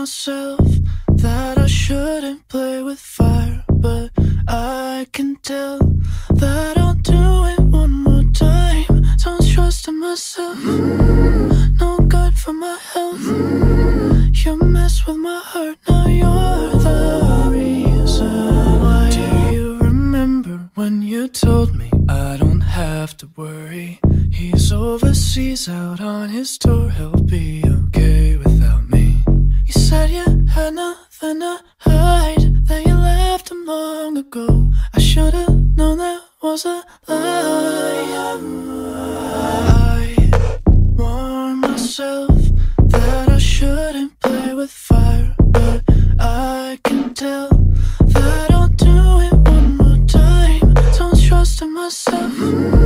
myself that I shouldn't play with fire, but I can tell that I'll do it one more time. Don't trust in myself, no good for my health. You mess with my heart, now you're the reason why. Do you remember when you told me I don't have to worry? He's overseas out on his tour, he'll be okay nothing to hide, that you left him long ago. I should've known that was a lie. I warn myself that I shouldn't play with fire, but I can tell that I'll do it one more time. Don't trust in myself,